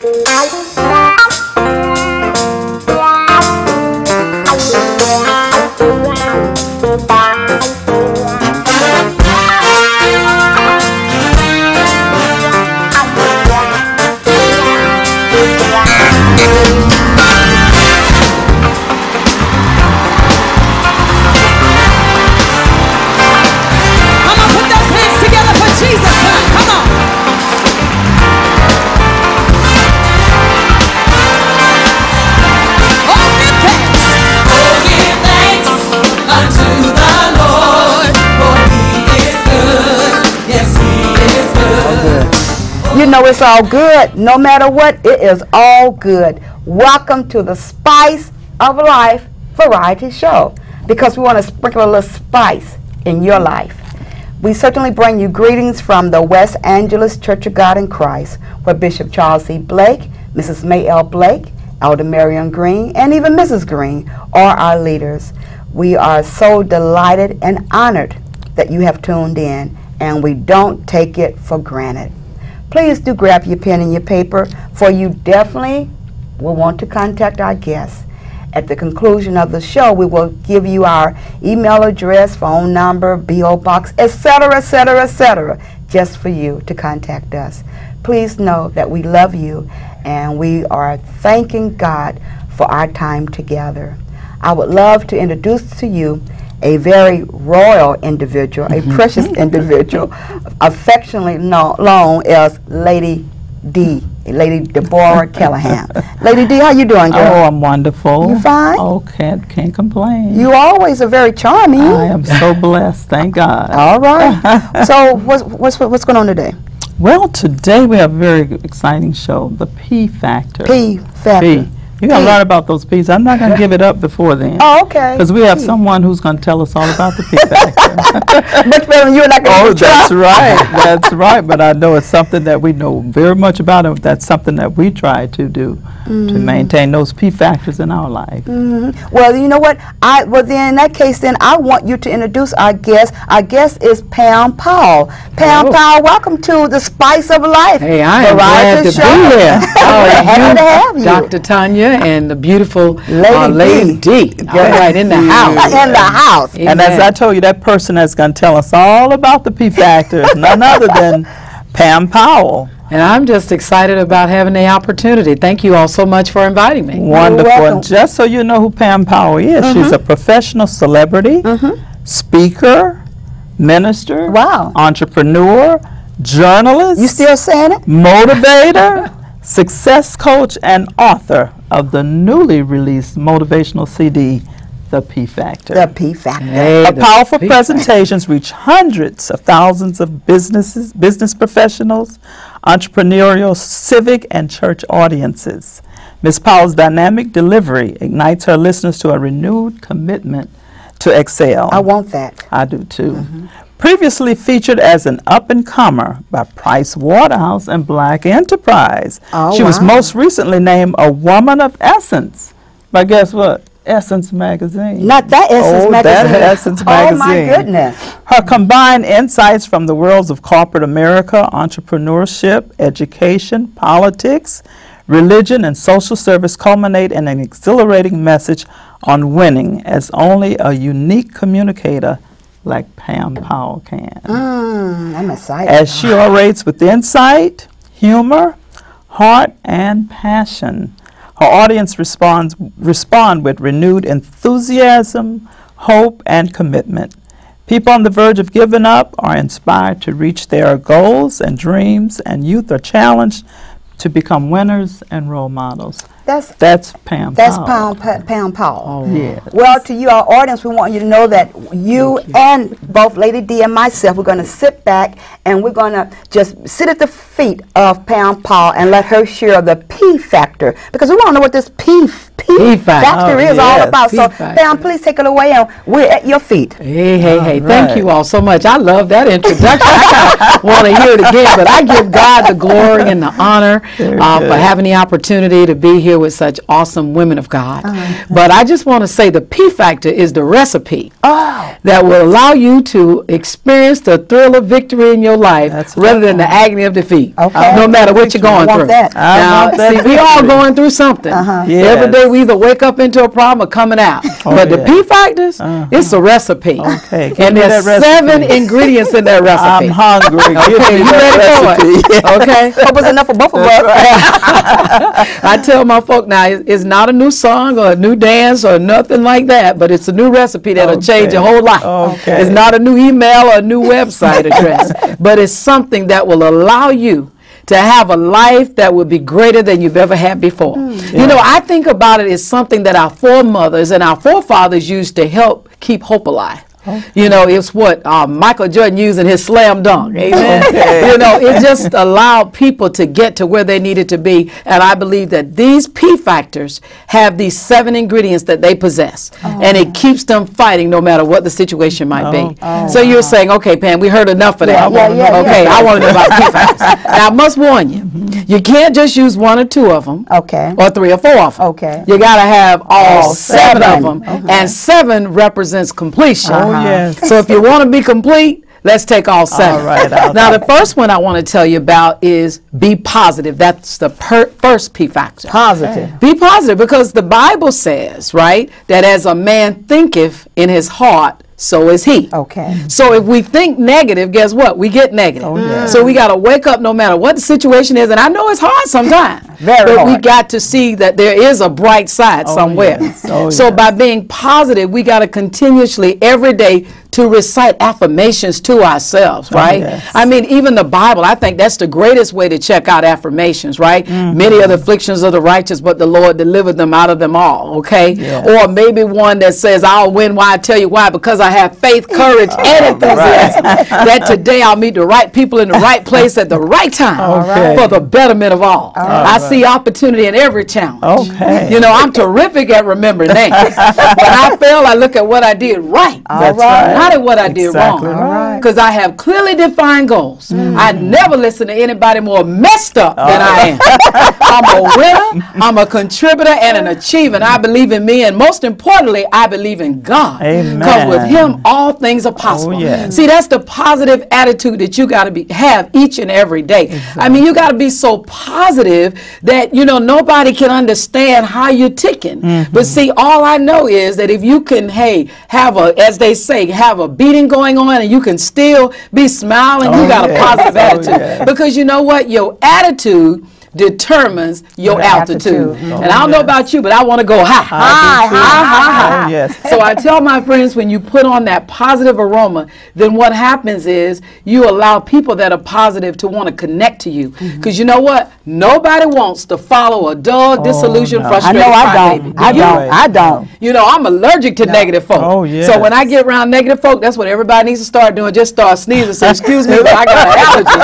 Come You know it's all good. No matter what, it is all good. Welcome to the Spice of Life variety show because we want to sprinkle a little spice in your life. We certainly bring you greetings from the West Angeles Church of God in Christ, where Bishop Charles E. Blake, Mrs. Mae L. Blake, Elder Marion Green, and even Mrs. Green are our leaders. We are so delighted and honored that you have tuned in, and we don't take it for granted. Please do grab your pen and your paper, for you definitely will want to contact our guests. At the conclusion of the show, we will give you our email address, phone number, BO box, etc., etc., etc., just for you to contact us. Please know that we love you and we are thanking God for our time together. I would love to introduce to you a very royal individual, a mm-hmm. precious individual, affectionately known as Lady D, Lady Deborah Callahan. Lady D, how you doing, girl? Oh, I'm wonderful. You fine? Oh, can't can't complain. You always are very charming. I am so blessed. Thank God. All right. so what's, what's what's going on today? Well, today we have a very exciting show, the P Factor. P factor. P. You got to P. learn about those P's. I'm not going to give it up before then. Oh, okay. Because we have someone who's going to tell us all about the P Factor. Much better than you and I can oh, that's right. That's right. But I know it's something that we know very much about, and that's something that we try to do Mm-hmm. to maintain those P factors in our life. Well, you know what? I well then in that case, then I want you to introduce our guest. Our guest is Pam Powell. Pam Hello. Paul, welcome to the Spice of Life. Hey, I am variety glad to show. be here. We're happy to have you. Dr. Tonya and the beautiful Lady uh, Lady D. All right, in the house. in the house. And as I told you, that person that's going to tell us all about the P factors, none other than Pam Powell. And I'm just excited about having the opportunity. Thank you all so much for inviting me. Wonderful. And just so you know who Pam Powell is, she's a professional celebrity, speaker, minister, Wow. entrepreneur, journalist, You still saying it? motivator, success coach, and author of the newly released motivational CD, The P Factor. The P factor. Hey, Her the powerful big presentations reach hundreds of thousands of businesses, business professionals, entrepreneurial, civic, and church audiences. Ms. Powell's dynamic delivery ignites her listeners to a renewed commitment to excel. I want that. I do too. Mm-hmm. Previously featured as an up and comer by Price Waterhouse and Black Enterprise. Oh, she was most recently named a Woman of Essence by guess what? Essence magazine. Not that Essence Oh, that Essence magazine. Oh my goodness. Her combined insights from the worlds of corporate America, entrepreneurship, education, politics, religion, and social service culminate in an exhilarating message on winning as only a unique communicator like Pam Powell can. Mm, I'm excited. As she orates with insight, humor, heart, and passion, her audience responds respond with renewed enthusiasm, hope, and commitment. People on the verge of giving up are inspired to reach their goals and dreams, and youth are challenged to become winners and role models. That's That's Pam that's Powell. Pound Pa- Pound Paul. Yes. Well, to you, our audience, we want you to know that you, and both Lady D and myself, we're going to sit back and we're going to just sit at the feet of Pam Powell and let her share the P factor because we want to know what this P f- P P factor. factor Oh, is all about. So, P factor. Pam, please take it away, and we're at your feet. Hey, hey, hey. All Thank right. you all so much. I love that introduction. I want to hear it again, but I give God the glory and the honor uh, for having the opportunity to be here with such awesome women of God. But I just want to say the P factor is the recipe Oh, that will allow you to experience the thrill of victory in your life That's rather than the agony of defeat. Okay. No matter what you're going through. that. I now, want that see, we all going through something. Uh-huh. Yes. Every day we either wake up into a problem or coming out. Oh, but the yeah. P factors, uh-huh. it's a recipe. Okay, give And there's seven ingredients in that recipe. I'm hungry. Okay, you ready for it? Okay. hope it's enough for both of us. I tell my folk now, it's not a new song or a new dance or nothing like that, but it's a new recipe that'll change your whole life. Okay. It's not a new email or a new website address, but it's something that will allow you to have a life that will be greater than you've ever had before. Hmm. You know, I think about it as something that our foremothers and our forefathers used to help keep hope alive. You know, it's what uh, Michael Jordan used in his slam dunk. Amen. Okay. You know, it just allowed people to get to where they needed to be. And I believe that these P factors have these seven ingredients that they possess. And it keeps them fighting no matter what the situation might be. so you're saying, okay, Pam, we heard enough of that. Yeah, yeah, yeah, okay. I want to know about P factors. now, I must warn you, you can't just use one or two of them. Okay. Or three or four of them. Okay. You got to have all, All seven, seven. of them. And seven represents completion. Oh, yes. So if you want to be complete, let's take all seven. All right, now, the first one I want to tell you about is be positive. That's the per- first P factor. Positive. Be positive because the Bible says, right, that as a man thinketh in his heart, so is he. Okay. So if we think negative, guess what? We get negative. Oh, so we got to wake up no matter what the situation is. And I know it's hard sometimes. Very but we got to see that there is a bright side oh, somewhere. yes. Oh, so yes. by being positive, we got to continuously every day to recite affirmations to ourselves, right? yes. I mean, even the Bible, I think that's the greatest way to check out affirmations, right? Mm-hmm. Many are the afflictions of the righteous, but the Lord delivered them out of them all, okay? Yes. Or maybe one that says, I'll win. Why? I tell you why. Because I have faith, courage, and enthusiasm. that today I'll meet the right people in the right place at the right time Okay. for the betterment of all. I see opportunity in every challenge. Okay. You know, I'm terrific at remembering names. when I fail, I look at what I did right. That's right. Not at what I did Exactly wrong. right. Mm. Because I have clearly defined goals. I never listen to anybody more messed up than I am. I'm a winner, I'm a contributor, and an achiever. And I believe in me, and most importantly, I believe in God. Because with Him, all things are possible. Oh, yes. See, that's the positive attitude that you got to be have each and every day. I mean, you got to be so positive that you know nobody can understand how you're ticking. Mm-hmm. But see, all I know is that if you can, hey, have a, as they say, have a beating going on, and you can still be smiling, you Oh, got yes. a positive Oh, attitude. Because you know what, your attitude determines your Your altitude. altitude. And I don't know about you, but I want to go high. High, high, high, high. Oh, yes. So I tell my friends when you put on that positive aroma, then what happens is you allow people that are positive to want to connect to you. Mm-hmm. Because you know what? Nobody wants to follow a dull, disillusioned, no. Oh, I frustrated know I crybaby. don't. Do I you? don't. I don't. You know, I'm allergic to negative folk. Oh, yes. So when I get around negative folk, that's what everybody needs to start doing. Just start sneezing. Say, excuse me, but I got an allergy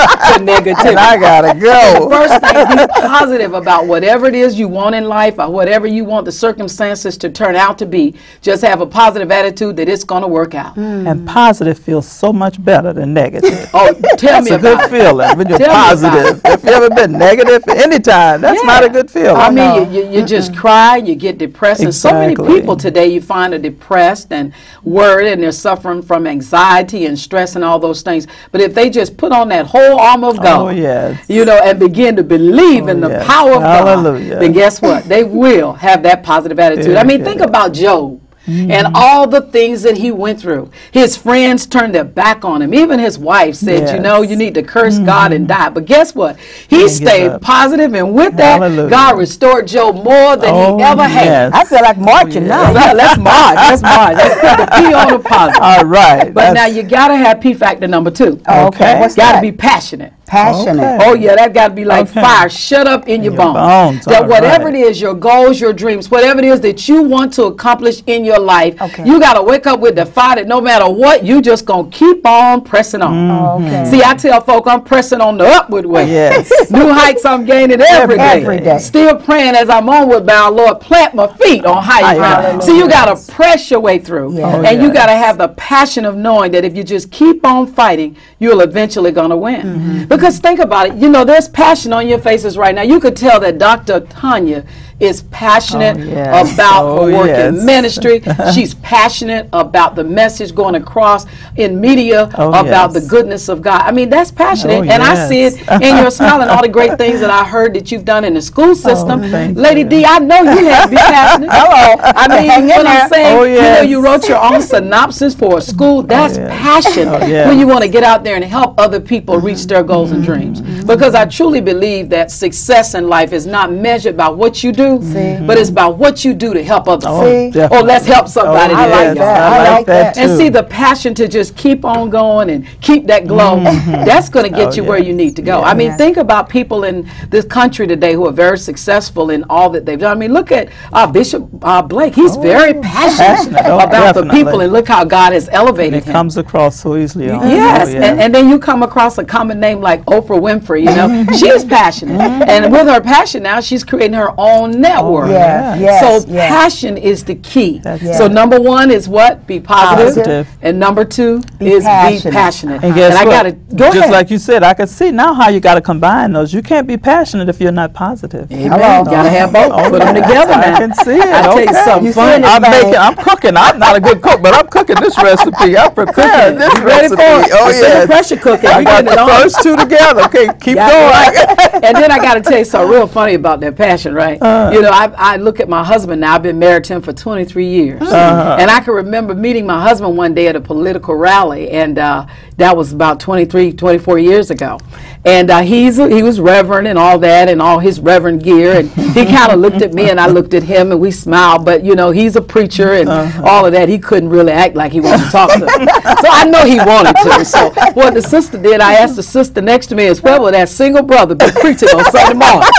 to negativity. And I gotta go. First thing, be positive about whatever it is you want in life or whatever you want the circumstances to turn out to be. Just have a positive attitude that it's going to work out. Mm. And positive feels so much better than negative. Oh, tell That's me a good it. feeling when you're Tell positive. If you ever been negative any time, that's not a good feeling. I mean, you, you, you just cry, you get depressed, and so many people today you find are depressed and worried, and they're suffering from anxiety and stress and all those things. But if they just put on that whole arm of oh, God, Oh, yes. you know, and begin to believe in Oh, the yes. power of Hallelujah. God, then guess what? They will have that positive attitude. I mean, think Yeah. about Job. Mm-hmm. And all the things that he went through. His friends turned their back on him. Even his wife said, You Yes. Mm-hmm. know, you need to curse God and die. But guess what? He give stayed positive, and with that, Hallelujah. God restored Job more than Oh, he ever had. I feel like marching now. Let's march. Let's march. Let's put the P on the positive. All right. But now you got to have P factor number two. Okay. Okay. What's Got to that? be passionate. Passionate. Okay. Oh yeah, that got to be like Okay. fire shut up in your, your bones. bones, That all whatever right. it is, your goals, your dreams, whatever it is that you want to accomplish in your life, Okay. you got to wake up with the fire that no matter what, you just gonna keep on pressing on. Mm-hmm. Okay. See, I tell folk I'm pressing on the upward way. Yes. New heights I'm gaining every day. Every day. Still praying as I'm onward bound, Lord, plant my feet on higher ground. Hallelujah. See, you got to press your way through. Yeah. Oh, and you got to have the passion of knowing that if you just keep on fighting, you'll eventually going to win. Mm-hmm. Because think about it, you know, there's passion on your faces right now. You could tell that Dr. Tonya is passionate Oh, yes. about Oh, her work yes. in ministry. She's passionate about the message going across in media Oh, about the goodness of God. I mean, that's passionate. Oh, and I see it yes. in your smile and all the great things that I heard that you've done in the school oh, system. Oh, Lady you. D, I know you have to be passionate. Hello. I mean, what. I'm oh, saying, Oh, you know, you wrote your own synopsis for a school. Oh, that's yes. passion yes. when you want to get out there and help other people reach their goals and dreams. Mm-hmm. Because I truly believe that success in life is not measured by what you do, but it's by what you do to help others. Oh? Or let's help somebody Oh, I like yes, that. I, I like like that, and see the passion to just keep on going and keep that glow. That's going to get Oh, you where you need to go. I mean, Yeah. think about people in this country today who are very successful in all that they've done. I mean, look at uh, Bishop uh, Blake. He's very passionate Passionate. Oh, about the people, and look how God has elevated it him. comes across so easily. Yes, oh, yeah. and, and then you come across a common name like Oprah Winfrey. You know, mm-hmm. she's passionate, mm-hmm. and with her passion now, she's creating her own network. Yeah, yes. yes, so yes. passion is the key. That's So number one is what? Be positive. Positive. And number two Be is passionate. be passionate. And guess I what? gotta go Just ahead. like you said, I can see now how you got to combine those. You can't be passionate if you're not positive. Amen. Hello. Gotta have both. Put them together I can see it. I tell you okay. something You see funny. it? I'm making. I'm cooking. I'm not a good cook, but I'm cooking this recipe. I'm prepared this You ready recipe. for it? Oh It's in the yes. pressure cooker. I You got it the on? first two together. Okay, keep Yeah, going. right. and then I got to tell you something real funny about that passion, right? Uh. you know, I, I look at my husband now. I've been married to him for 23 years. Uh-huh. And I can remember meeting my husband one day at a political rally, and uh, that was about 23, 24 years ago. And uh, he's he was reverend and all that, and all his reverend gear. And he kind of looked at me, and I looked at him, and we smiled. But you know, he's a preacher and Uh-huh. all of that. He couldn't really act like he wanted to talk to me. so I know he wanted to. So what the sister did, I asked the sister next to me as well, will that single brother be preaching on Sunday morning?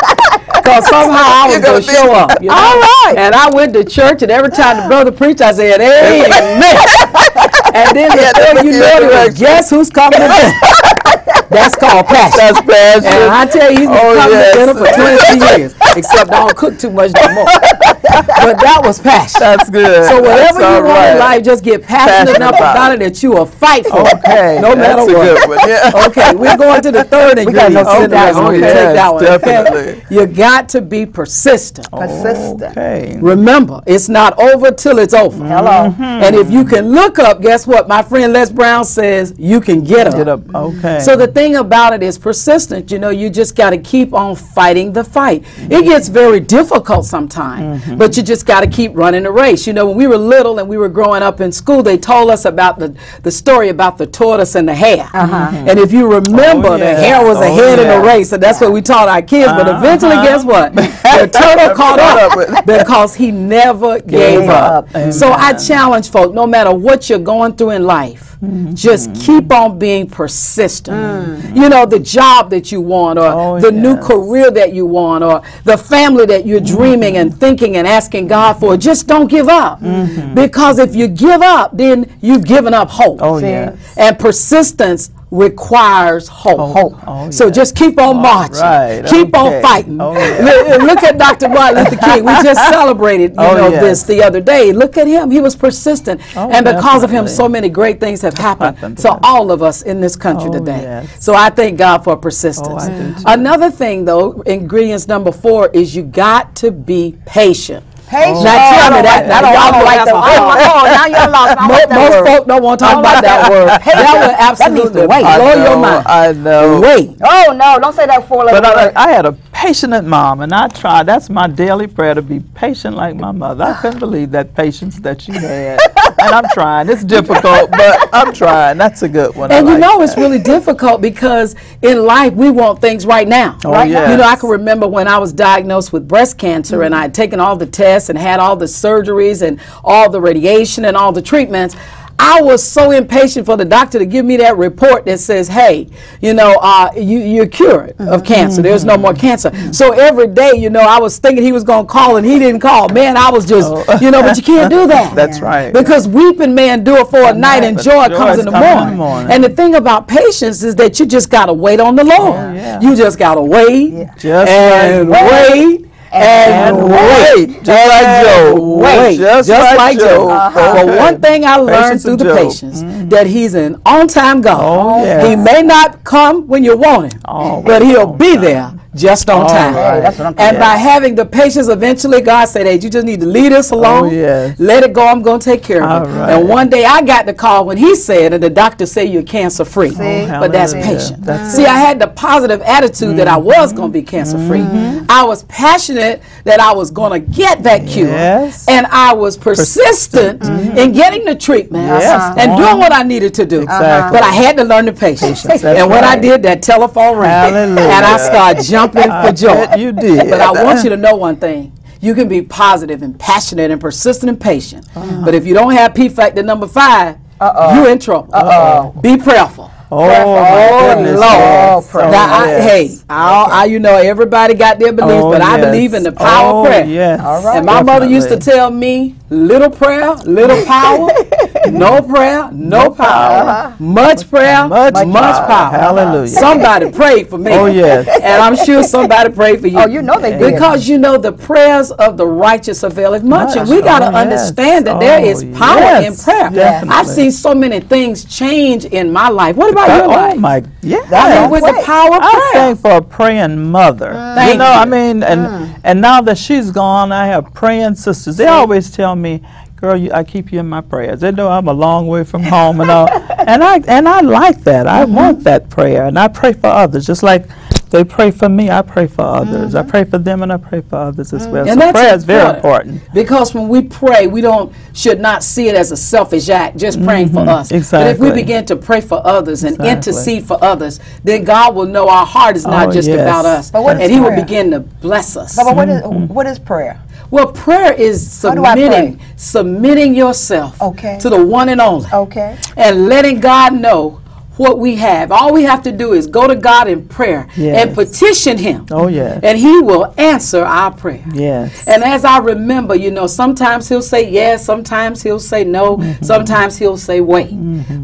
Because somehow I was going to show up. You know? All right. And I went to church, and every time the brother preached, I said, Amen. and then before you know it, guess who's coming to dinner? That's called passion. That's passion. And I tell you, he's been Oh, coming yes. to dinner for 23 years, except I don't cook too much no more. But that was passion. That's good. So whatever That's you want in right. life, just get passionate, Passionate enough about about it. it that you will fight for. it, Okay, no matter that's a what. good one, yeah. Okay, we're going to the third ingredient. gotta go in sit the down. recipe. Oh, Take yes, that one, okay? definitely. You got to be persistent. Persistent. Okay. Remember, it's not over till it's over. Hello. Mm-hmm. And if you can look up, guess what? My friend Les Brown says you can get up. Get up. Okay. So the thing about it is persistent. You know, you just got to keep on fighting the fight. It gets very difficult sometimes, Mm-hmm. but you just got to keep running the race. You know, when we were little and we were growing up in school, they told us about the, the story about the tortoise and the hare. And if you remember, Oh, the hare was Oh, ahead in the race, and that's what we taught our kids. But eventually, Uh-huh. guess what? The turtle caught up up because he never gave, Gave up. up. So I challenge folk, no matter what you're going through in life, Mm-hmm. just mm-hmm. keep on being persistent. Mm-hmm. You know, the job that you want, or Oh, the new career that you want, or the family that you're mm-hmm. dreaming and thinking and asking God for. Just don't give up. Because if you give up, then you've given up hope. Oh, yes. And persistence requires hope. Hope. Oh, So just keep on marching. right. Keep on fighting. Oh, yeah. Look, at Dr. Martin Luther King. We just celebrated, you Oh, know, yes. this the other day. Look at him. He was persistent. Oh, and because of him, so many great things have happened. Happened, So yes. all of us in this country Oh, today. yes. So I thank God for persistence. Oh, I do too. Another thing, though, ingredients number four is you got to be patient. Patience. Now tell me that- I don't, y'all I don't know like that. a I don't hard- like- Oh, now you're lost. That most word. folk don't want to talk about that that. word. That. That to absolutely wait. Blow your mind. I know. Wait. Oh no! Don't say that four letter But I had a patient mom, and I try. That's my daily prayer to be patient like my mother. I couldn't believe that patience that she had, and I'm trying. It's difficult, but I'm trying. That's a good one. I And you like know that. it's really difficult because in life we want things right now. Oh, right yes. You know, I can remember when I was diagnosed with breast cancer and I had taken all the tests and had all the surgeries and all the radiation and all the treatments. I was so impatient for the doctor to give me that report that says, "Hey, you know, uh, you you're cured of cancer. There's no more cancer." So every day, you know, I was thinking he was going to call, and he didn't call. Man, I was just, you know, but you can't do that. That's right. Because weeping may endure for a night, and joy joy comes in the coming in the morning. morning. And the thing about patience is that you just gotta wait on the Lord. Oh, yeah. You just gotta wait Just and like wait. And, And wait, wait, just like Job. Wait, Just just, like like, Job. Job. Uh-huh. But Okay. one thing I learned Patience through the Job. patience that He's an on-time God. Oh, yes. He may not come when you want Him, Always but He'll be time. there just on All time. right. That's what I'm And by having the patience, eventually God said, "Hey, you just need to leave this alone. Oh, yes. Let it go. I'm going to take care of All it." right. And one day I got the call when He said, and the doctor said you're cancer free. Oh, See? but that's hallelujah. patient. That's See, I had the positive attitude that I was going to be cancer free. Mm-hmm. I was passionate that I was going to get that cure, and I was persistent mm-hmm. in getting the treatment Yes. and doing what I needed to do. Exactly. But I had to learn the patience. That's and when I did, that telephone rang, Hallelujah. and I started jumping for joy. you did. But I want you to know one thing. You can be positive and passionate and persistent and patient. Uh-huh. But if you don't have P factor number 5 you're in trouble. Be prayerful. Oh, my goodness. Lord. yes. Oh, Now, I, yes. Hey, I, I, you know, everybody got their beliefs, Oh, but I believe in the power oh, of prayer. Yes. All right. And my mother used to tell me, little prayer, little power, no prayer, no power, much prayer, Much much, power. power. Hallelujah. Somebody prayed for me. Oh, yes. And I'm sure somebody prayed for you. Oh, you know they did. Because you know the prayers of the righteous availeth much. Much. And we got to Oh, yes. understand that there oh, is Oh, power yes. in prayer. Definitely. I've seen so many things change in my life. What about oh, your oh life? my, yeah. I mean, with the power of I prayer. A praying mother. Mm. you Thank know, I mean, and mm. and now that she's gone, I have praying sisters. They always tell me, "Girl, you, I keep you in my prayers." They know I'm a long way from home and all, and I and I like that. I want that prayer, and I pray for others, just like. They pray for me. I pray for others. I mm-hmm. pray for them, and I pray for others as well. Mm-hmm. And so that's prayer is very important. Because when we pray, we don't should not see it as a selfish act, just praying for mm-hmm. us. Exactly. But if we Mm-hmm. Begin to pray for others and Exactly. intercede for others, then God will know our heart is not Oh, just yes. about us, But what and is He will begin to bless us. Baba, what is what is prayer? Well, prayer is How do submitting, submitting yourself Okay. to the one and only, Okay. and letting God know what we have. All we have to do is go to God in prayer Yes. and petition Him, Oh yes, and He will answer our prayer. yes. And as I remember, you know, sometimes he'll say yes, sometimes he'll say no, Mm-hmm. sometimes he'll say wait.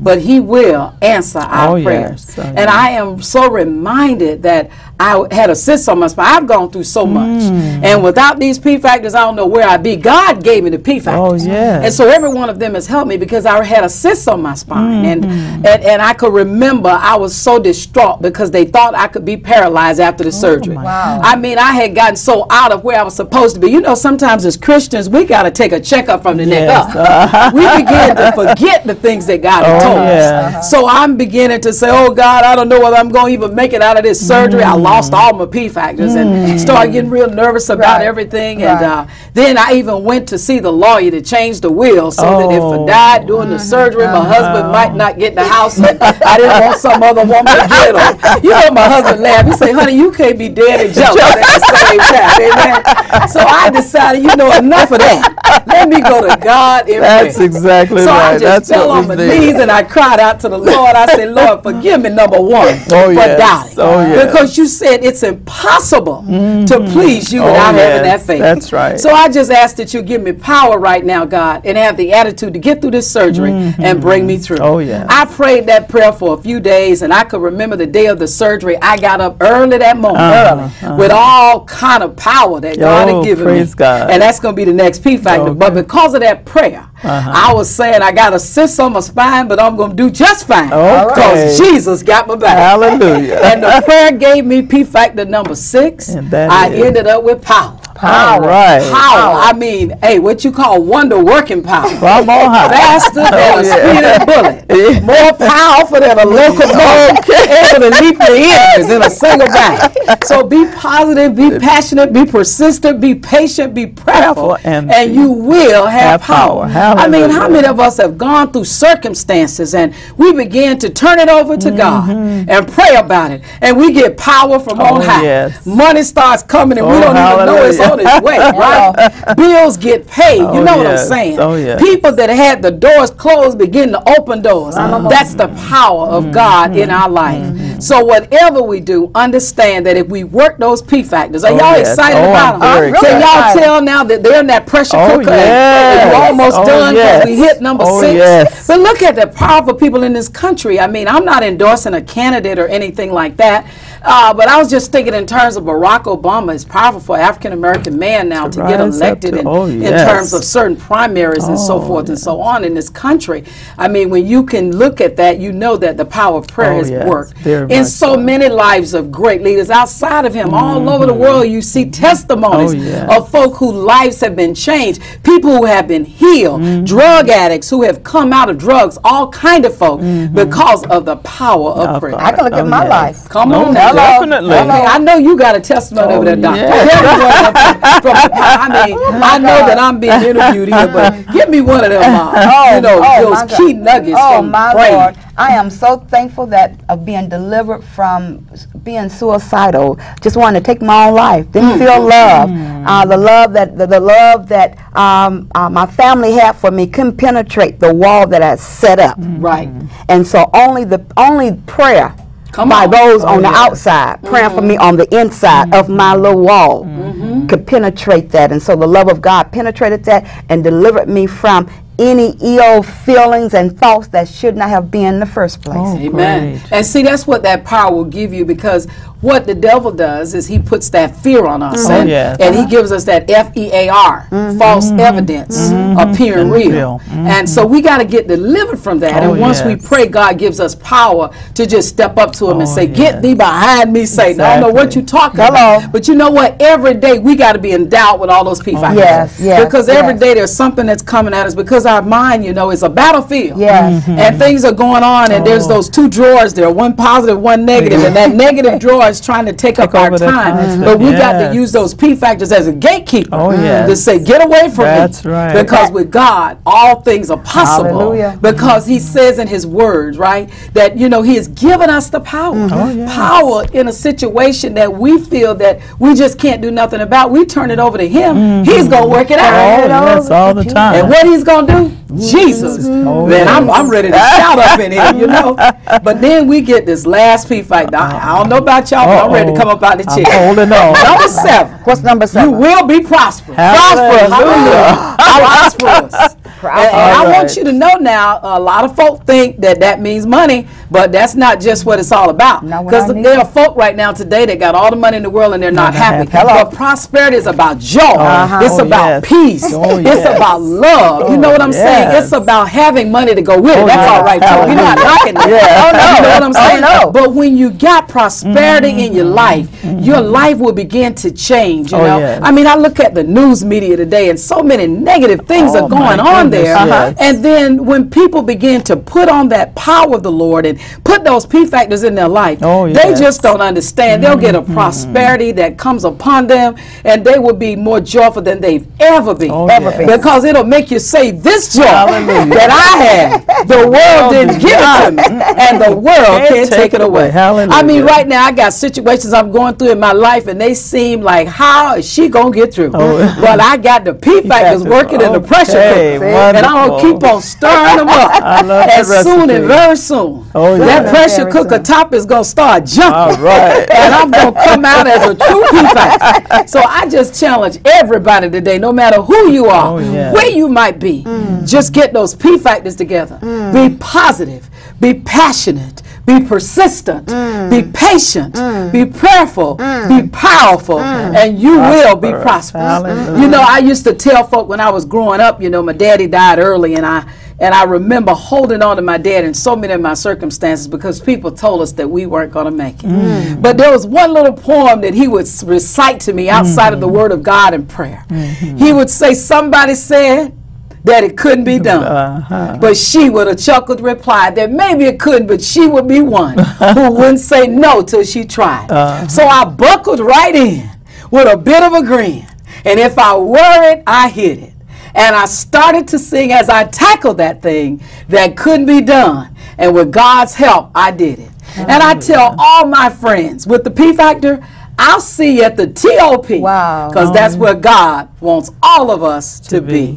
But he will answer our Oh, yes. prayers. Oh, and yes. I am so reminded that I had a cyst on my spine. I've gone through so much. Mm. And without these P factors, I don't know where I'd be. God gave me the P factors. Oh, yes. And so every one of them has helped me because I had a cyst on my spine. And, Mm-hmm. and and I could remember I was so distraught because they thought I could be paralyzed after the Oh, surgery. Wow. I mean, I had gotten so out of where I was supposed to be. You know, sometimes as Christians, we got to take a checkup from the Yes. neck up. we begin to forget the things that God had Oh, told yes. us. So I'm beginning to say, oh, God, I don't know whether I'm going to even make it out of this surgery. I Mm. Mm-hmm. lost all my P factors and mm-hmm. started getting real nervous about Right. everything. And Right. uh, then I even went to see the lawyer to change the will so that if I Oh. died during the surgery, my uh-huh. husband might not get the house. And I didn't want some other woman to get him. You know, my husband laughed. He said, honey, you can't be dead and jealous at the same time. Amen. So I decided, you know, enough of that. Let me go to God in That's prayer. exactly So I just That's fell on my did. knees and I cried out to the Lord. I said, Lord, forgive me, number one, Oh, for yes. doubting. Oh, yes. Because you said it's impossible to mm. please you Oh, without having that faith. That's right. So I just ask that you give me power right now, God, and have the attitude to get through this surgery mm-hmm. and bring me through. Oh, yes. I prayed that prayer for a few days, and I could remember the day of the surgery. I got up early that morning, Uh-huh, early, uh-huh. with all kind of power that God Oh, had given praise me. God. And that's going to be the next P factor. Okay. But because of that prayer, Uh-huh. I was saying I got a cyst on my spine, but I'm going to do just fine. Okay. Because Jesus got my back. Hallelujah. And the prayer gave me P factor number six. And that I is- ended up with power. All right. Power. I mean, hey, what you call wonder working power. From on high. Faster than Oh, a yeah. speeding bullet. More powerful than a locomotive. Able to leap your enemies in a single bound. So be positive, be passionate, be persistent, be patient, be prayerful, And and, you will have, Have power. power. I mean, how many of us have gone through circumstances and we begin to turn it over to God and pray about it, and we get power from Mm-hmm. Oh, on high. yes. Money starts coming, and we Oh, don't even know it's on its way. Right? Bills get paid. You Oh, know what I'm saying? Oh, yes. People that had the doors closed begin to open doors. Uh-huh. That's the power of Mm-hmm. God in mm-hmm. our life. Mm-hmm. So whatever we do, understand that if we work those P factors, are Oh, y'all yes. excited Oh, about I'm them? very Can y'all excited. tell now that they're in that pressure Oh, cooker? and- yes. We're almost Oh, done because yes. we hit number Oh, six. yes. But look at the powerful people in this country. I mean, I'm not endorsing a candidate or anything like that. Uh, but I was just thinking in terms of Barack Obama, it's powerful for African American man now to, get elected to- in, oh, in terms of certain primaries and so Oh, forth and so on in this country. I mean, when you can look at that, you know that the power of prayer Oh, has yes, worked very in so so. many lives of great leaders outside of him. All over the world, you see testimonies Mm-hmm. Oh, yes. of folk whose lives have been changed, people who have been healed, Mm-hmm. drug addicts who have come out of drugs, all kind of folk because of the power of Of prayer. I can look at Oh, my yes. life. Come Oh, on now. Definitely. Okay, I know you got a testimony over there, Doctor. yeah. Tell me one of them from- I mean, I know that I'm being interviewed here, but give me one of them, uh, you know, my those God. key nuggets Oh from my praying. Lord, I am so thankful that of being delivered from being suicidal. Just wanted to take my own life. Didn't feel love. Uh, the love that the, the love that um, uh, my family had for me couldn't penetrate the wall that I set up. Right. And so only the only prayer Come by on. those on the oh, yes. outside, praying for me mm-hmm. on the inside of my little wall mm-hmm. could penetrate that. And so the love of God penetrated that and delivered me from any ill feelings and thoughts that should not have been in the first place. Oh, Amen. great. And see, that's what that power will give you because what the devil does is he puts that fear on us. Oh, And, yes. and he gives us that F E A R, false evidence appearing real. Real. And so we got to get delivered from that. Oh, and once we pray, God gives us power to just step up to him and Oh, say, Get yes. thee behind me, Satan. I don't know what you're talking Hello. about. But you know what? Every day we got to be endowed with all those P factors. Yes, yes, Because every yes. day there's something that's coming at us because our mind, you know, is a battlefield Yes. and things are going on, and there's those two drawers there, one positive, one negative, and that negative drawer is trying to take, up our over time. But we got to use those P factors as a gatekeeper Oh, yes. to say, get away from That's me. right. Because with God, all things are possible. Hallelujah. Because He says in His words, right, that you know He has given us the power, mm-hmm. Oh, yes. power in a situation that we feel that we just can't do nothing about. We turn it over to Him. Mm-hmm. He's gonna work it Oh, out. yes, all the time. And what he's gonna do? Mm-hmm. Jesus. Oh, Man, I'm. I'm ready to shout up in here, you know. But then we get this last P fight. I, I don't know about y'all, I'm ready to come up out the chair. I'm holding on. Number seven. What's number seven? You will be prosperous. Hallelujah. Prosperous. prosperous. And, and I want you to know now, a lot of folk think that that means money, but that's not just what it's all about. Not what I Because there are folk right now today that got all the money in the world and they're not not happy. happy. Hello. But prosperity is about joy. Uh-huh. It's Oh, about yes. peace. Oh, It's yes. about love. you know what I'm saying? It's about having money to go with it. Oh, That's yes. all right, too. We're not knocking that. Yeah. Oh, no. You know what I'm Oh, saying? no. But when you got prosperity in your life, your life will begin to change. You Oh, know, yes. I mean, I look at the news media today, and so many negative things Oh, are going on goodness, there. yes. And then when people begin to put on that power of the Lord and put those P factors in their life, Oh, they just don't understand. They'll get a Mm-hmm. prosperity that comes upon them, and they will be more joyful than they've ever been. Oh, Ever yes. been. Because it'll make you say, This joy Hallelujah. that I had, the world didn't give it to me, and the world can't take it away. Hallelujah. I mean, right now I got situations I'm going through in my life, and they seem like, how is she gonna get through? Oh. Well, I got the P factors working in the pressure Okay, cooker, and I'm gonna keep on stirring them up. I love and that soon and very soon, Oh, that pressure cooker soon. top is gonna start jumping. All right. and I'm gonna come out as a true P factor. So I just challenge everybody today, no matter who you are, Oh, yeah. where you might be, just get those P factors together. Be positive, be passionate, be persistent, mm. be patient, mm. be prayerful, mm. be powerful, and you will be prosperous. Hallelujah. You know, I used to tell folk when I was growing up, you know, my daddy died early and I and I remember holding on to my dad in so many of my circumstances because people told us that we weren't going to make it. But there was one little poem that he would recite to me outside of the word of God and prayer. Mm-hmm. He would say, Somebody said that it couldn't be done. Uh-huh. But she would have chuckled, replied that maybe it couldn't, but she would be one who wouldn't say no till she tried. Uh-huh. So I buckled right in with a bit of a grin. And if I worried, I hit it. And I started to sing as I tackled that thing that couldn't be done. And with God's help, I did it. And I tell all my friends with the P Factor, I'll see you at the TOP. Wow. Because that's where God wants all of us to, be.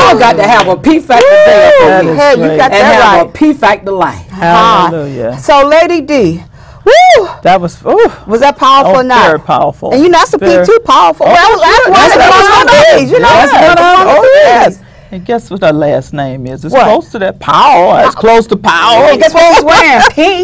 I've got to have a P Factor day That up is Hey, you great. got and that have right. a P Factor life. Hallelujah. So, Lady D, woo, That was, ooh, was that powerful oh, or not? very powerful. And you know, that's a P Very- too powerful. well, that's sure. one That's of the what one it days, you know. That's what That's it one of is. the days. And guess what her last name is? It's What? close to that power. It's oh. close to power. And guess what she's wearing? P.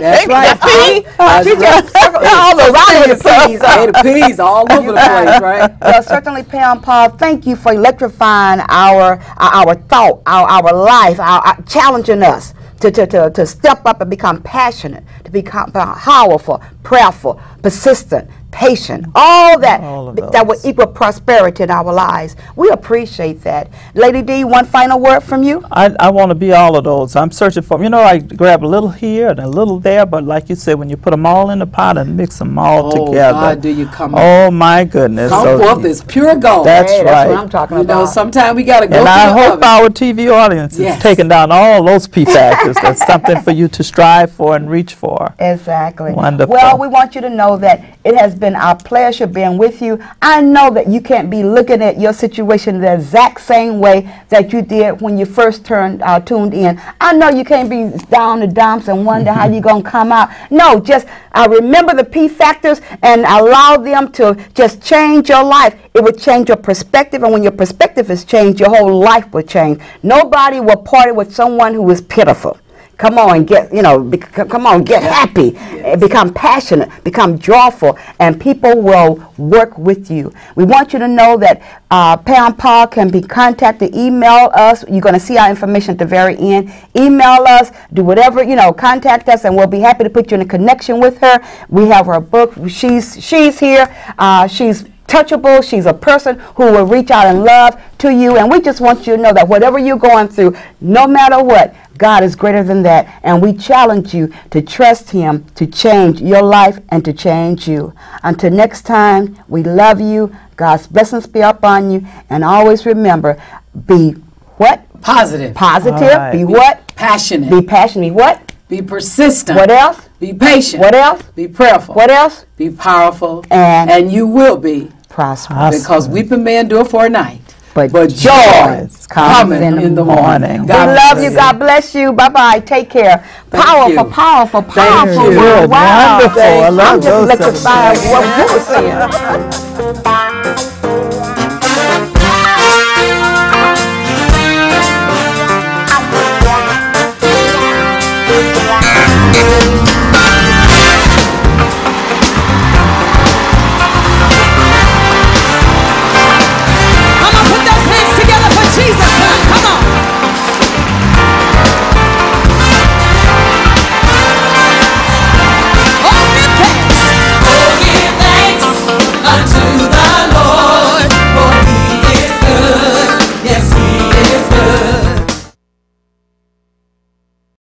That's right. P. That's She just all the right with the P's. Hey, the peas all over the place, right? Well, certainly, Pam Powell, thank you for electrifying our our, our thought, our, our life, our, our- challenging us to, to, to, to step up and become passionate, to become powerful, prayerful, persistent, patient, all that All that will equal prosperity in our lives. We appreciate that. Lady D, one final word from you? I, I want to be all of those. I'm searching for 'em. You know, I grab a little here and a little there, but like you said, when you put them all in the pot and mix them all Oh, together. God, do you come Oh, my goodness. Come So- forth as pure gold. That's Hey, that's right. what I'm talking you know, about. sometimes we got to go And I hope oven. our TV audience is taking down all those P factors. That's something for you to strive for and reach for. Exactly. Wonderful. Well, we want you to know that it has been our pleasure being with you. I know that you can't be looking at your situation the exact same way that you did when you first turned uh, tuned in. I know you can't be down the dumps and wonder how you're gonna come out. No, just uh, remember the P factors and allow them to just change your life. It will change your perspective, and when your perspective is changed, your whole life will change. Nobody will party with someone who is pitiful. Come on, get you know. Come on, get happy, eh, become passionate, become joyful, and people will work with you. We want you to know that uh, Pam Powell can be contacted. Email us. You're going to see our information at the very end. Email us. Do whatever you know. Contact us, and we'll be happy to put you in a connection with her. We have her book. She's she's here. Uh, she's touchable. She's a person who will reach out in love to you. And we just want you to know that whatever you're going through, no matter what, God is greater than that. And we challenge you to trust Him to change your life and to change you. Until next time, we love you. God's blessings be upon you. And always remember be what? Positive. Positive. All right. Be what? Passionate. Be passionate. Be what? Be persistent. What else? Be patient. What else? Be prayerful. What else? Be powerful. And- and you will be Prosper. Awesome. because weeping may endure for a night. But, But joy comes coming in, the morning. morning. We God love you. you. God bless you. Bye bye. Take care. Thank powerful, you. powerful, powerful. you. Good. Wow. Wonderful. I love I'm just electrified what you were saying.